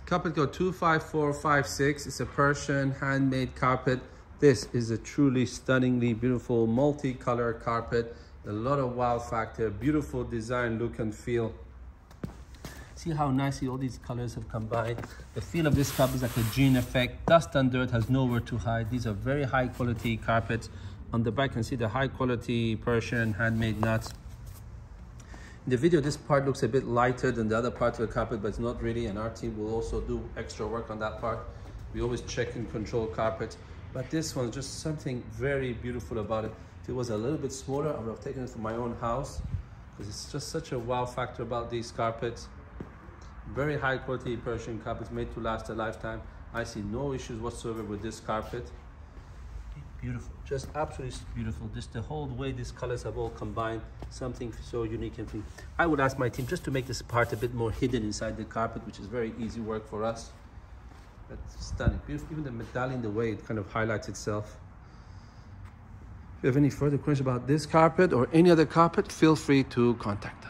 Carpet code 25456. It's a Persian handmade carpet. This is a truly stunningly beautiful multi-color carpet. A lot of wow factor, beautiful design, look and feel. See how nicely all these colors have combined. The feel of this carpet is like a jean effect. Dust and dirt has nowhere to hide. These are very high quality carpets. On the back, you can see the high quality Persian handmade nuts. The video, this part looks a bit lighter than the other part of the carpet, but it's not really, and our team will also do extra work on that part. We always check and control carpets, but this one's just something very beautiful about it. If it was a little bit smaller, I would have taken it for my own house, because it's just such a wow factor about these carpets. Very high quality Persian carpets made to last a lifetime. I see no issues whatsoever with this carpet beautiful. Just absolutely beautiful. Just the whole way these colors have all combined something so unique and free i would ask my team just to make this part a bit more hidden inside the carpet which is very easy work for us. That's stunning. Beautiful. Even the medallion the way it kind of highlights itself. If you have any further questions about this carpet or any other carpet feel free to contact